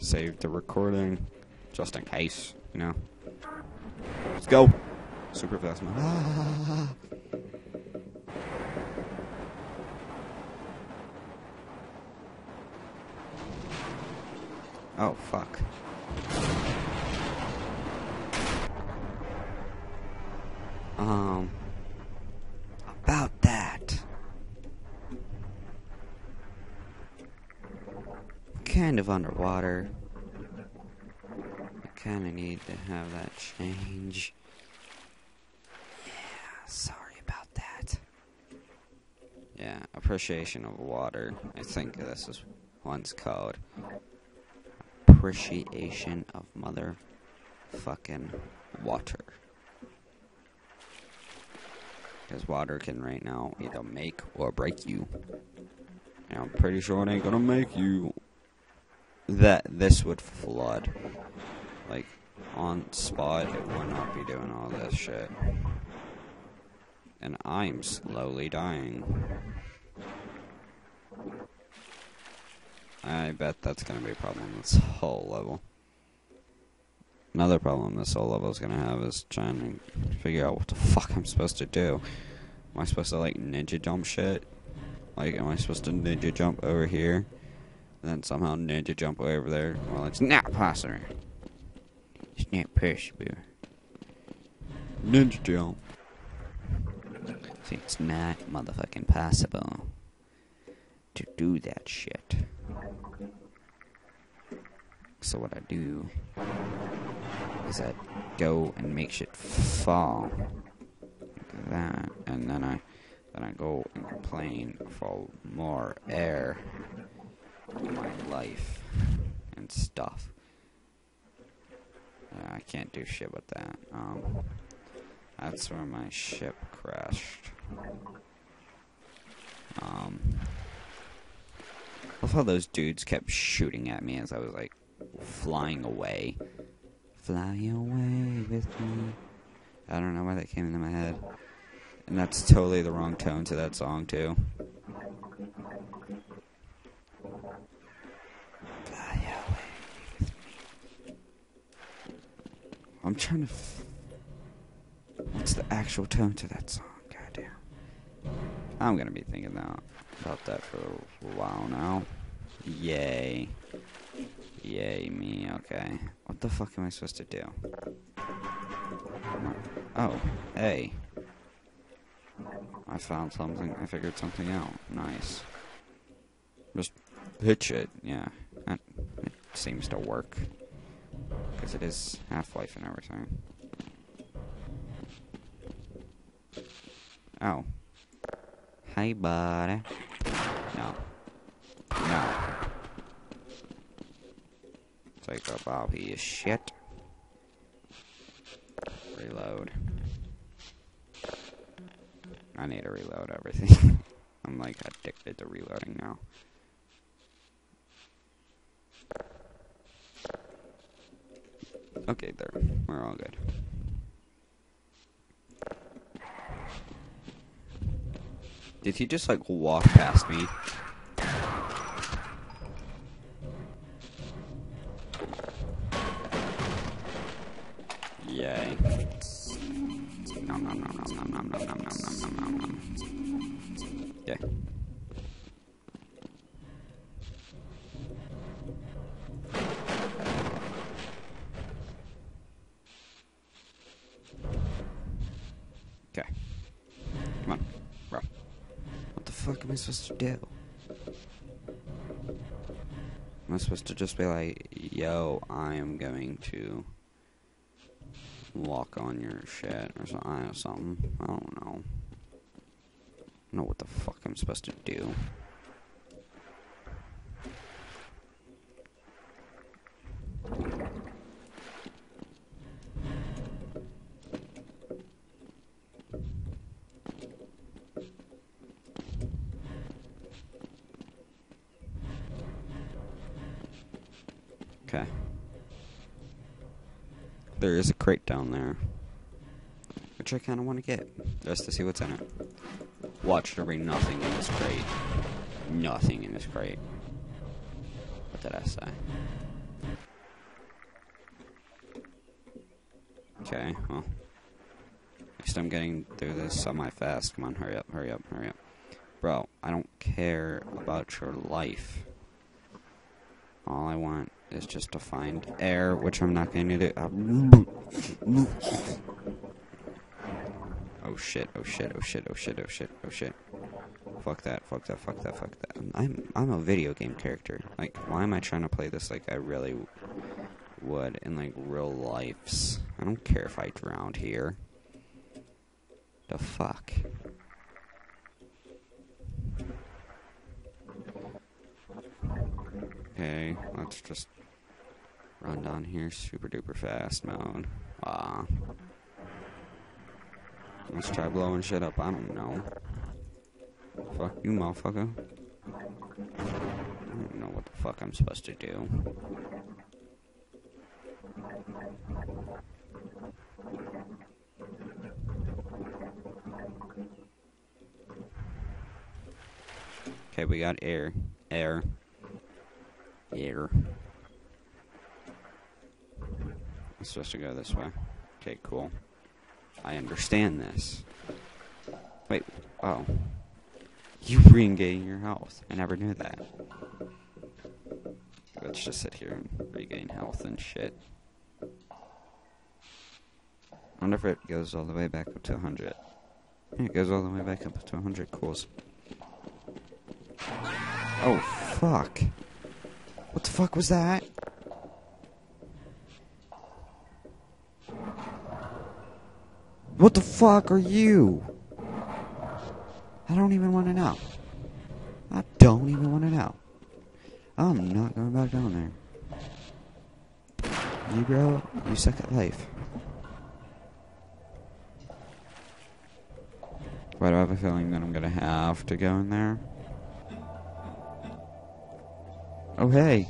save the recording, just in case, you know. Let's go. Super fast mode. Ah. Oh, fuck. Um, about that. Kind of underwater. I kind of need to have that change. Yeah, sorry about that. Yeah, appreciation of water. I think this is one's called. Appreciation of mother fucking water. Because water can right now either make or break you. And I'm pretty sure it ain't gonna make you. That this would flood. Like, on spot, it would not be doing all this shit. And I'm slowly dying. I bet that's gonna be a problem this whole level. Another problem this whole level is gonna have is trying to figure out what the fuck I'm supposed to do. Am I supposed to like ninja jump shit? Like, am I supposed to ninja jump over here? And then somehow ninja jump over there? Well, it's not possible. It's not possible. Ninja jump. See, it's not motherfucking possible to do that shit. So what I do is I go and make shit fall like that, and then I then I go and complain for more air my life and stuff. Yeah, I can't do shit with that. Um, that's where my ship crashed. Um, how those dudes kept shooting at me as I was like flying away. Fly away with me. I don't know why that came into my head. And that's totally the wrong tone to that song, too. Fly away with me. I'm trying to. What's the actual tone to that song? Goddamn. I'm gonna be thinking that, about that for a while now. Yay. Yay, me, okay. What the fuck am I supposed to do? Oh, hey. I found something, I figured something out. Nice. Just pitch it, yeah. Seems to work. Because it is Half-Life and everything. Oh. Hey, buddy. No. No. Take up all his shit. Reload. I need to reload everything. I'm like addicted to reloading now. Okay, there. We're all good. Did he just like walk past me? Yay. Nom nom nom nom nom nom nom nom nom nom nom. Yay. Okay. Come on, bro. What the fuck am I supposed to do? Am I supposed to just be like, yo, I am going to walk on your shit or something? I something. I don't know. I don't know what the fuck I'm supposed to do. There is a crate down there. Which I kind of want to get, just to see what's in it. Watch, there'll be nothing in this crate. Nothing in this crate. What did I say? Okay, well. Next I'm getting through this semi-fast. Come on, hurry up, hurry up, hurry up. Bro, I don't care about your life. All I want is just to find air, which I'm not going to do. Uh, oh shit, oh shit, oh shit, oh shit, oh shit, oh shit. Fuck that, fuck that, fuck that, fuck that. I'm I'm a video game character. Like, why am I trying to play this like I really would in like real lives? I don't care if I drowned here. The fuck? Okay, let's just run down here super duper fast mode. Ah. Let's try blowing shit up, I don't know. Fuck you, motherfucker. I don't know what the fuck I'm supposed to do. Okay, we got air. Air. Air. I'm supposed to go this way. Okay, cool. I understand this. Wait, oh. You regain your health. I never knew that. Let's just sit here and regain health and shit. wonder if it goes all the way back up to 100. Yeah, it goes all the way back up to 100. Cool. Oh, fuck. What the fuck was that? What the fuck are you? I don't even want to know. I don't even want to know. I'm not going back down there. You, bro, you suck at life. Why do I have a feeling that I'm gonna have to go in there? Oh, hey.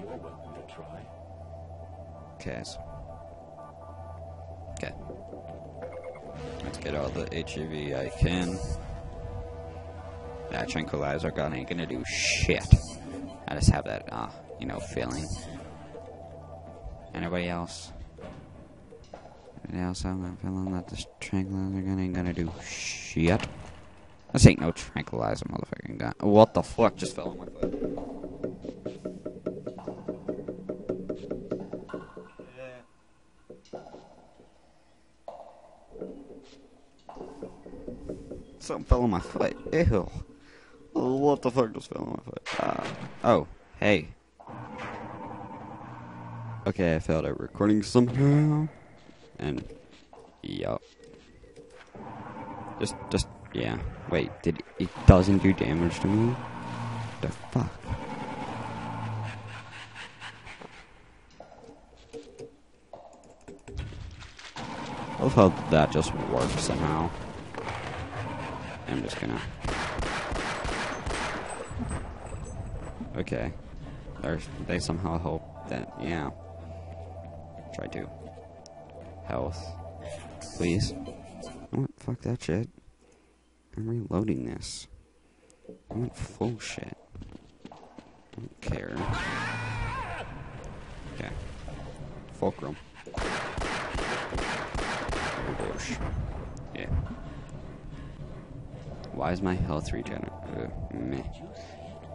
You're welcome to try. Okay. Okay. Let's get all the HEV I can. That tranquilizer gun ain't gonna do shit. I just have that, uh, you know, feeling. Anybody else? Anybody else have that feeling that this tranquilizer gun ain't gonna do shit? This ain't no tranquilizer motherfucking gun. What the fuck just fell on my foot? Something fell on my foot. Ew. What the fuck just fell on my foot? Uh, oh, hey. Okay, I failed at recording somehow. And, yup. Just, just, yeah. Wait, did it, it doesn't do damage to me? The fuck? I love how that just works somehow. I'm just gonna. Okay. There's, they somehow hope that, yeah. Try to. Health. Please. Oh, fuck that shit. I'm reloading this. I want full shit. I don't care. Okay. Fulcrum. Why is my health regenerate? Uh.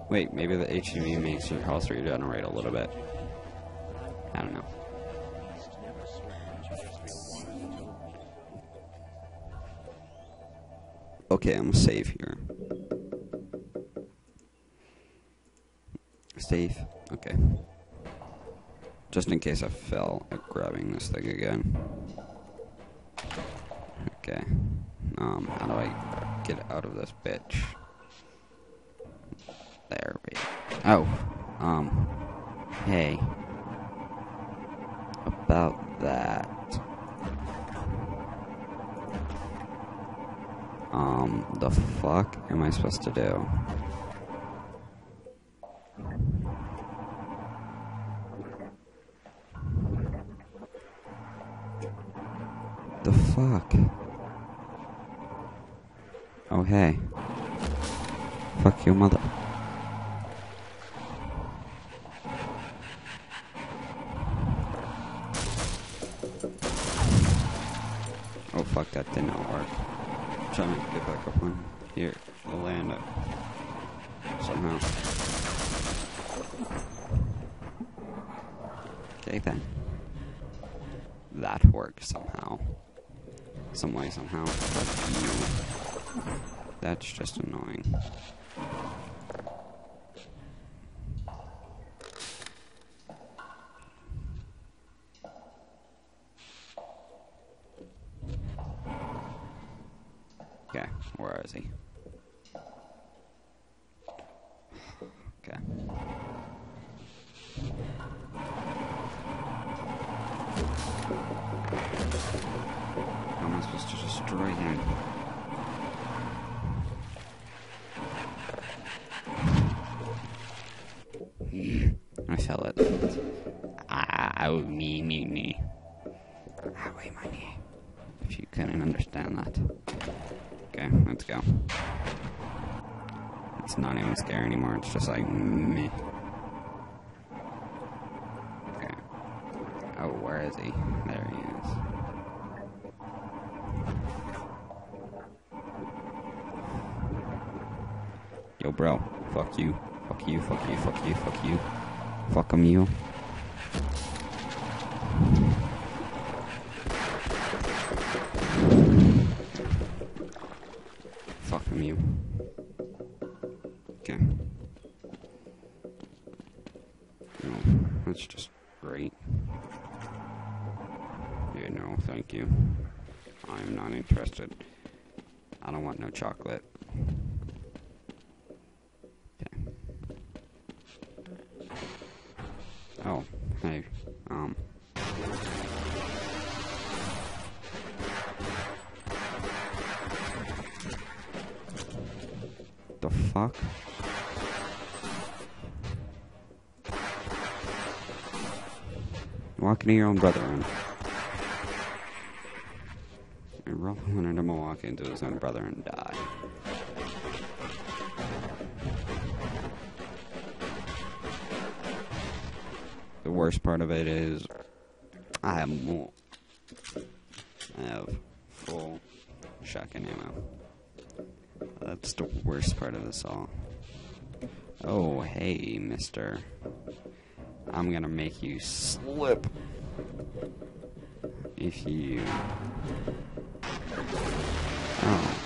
Wait, maybe the HEV makes your health regenerate a little bit. I don't know. Okay, I'm safe here. Safe. Okay. Just in case I fell at grabbing this thing again. Okay. Um, how do I get out of this bitch? There we go. Oh. Um. Hey. About that. Um, the fuck am I supposed to do? The fuck? Hey. Fuck your mother. Oh, fuck, that did not work. I'm trying to get back up on here. I'll land it. Somehow. Okay, then. That worked somehow. Some way, somehow. Fuck you. That's just annoying. Okay, where is he? Okay. How am I supposed to destroy him? I fell it. Ah, oh, me, me, me. Ow, my knee. If you couldn't understand that. Okay, let's go. It's not even scary anymore. It's just like meh. Okay. Oh, where is he? There he is. Yo, bro. Fuck you. Fuck you. Fuck you. Fuck you. Fuck you. Fuck 'em you. Fuck 'em you. Okay. No, that's just great. Yeah, no, thank you. I'm not interested. I don't want no chocolate. Okay. Um. The fuck? Walking to your own brother in. And Rob wanted to walk into his own brother and die. Worst part of it is I have more. I have full shotgun ammo. That's the worst part of this all. Oh, hey, mister. I'm gonna make you slip. If you. Oh.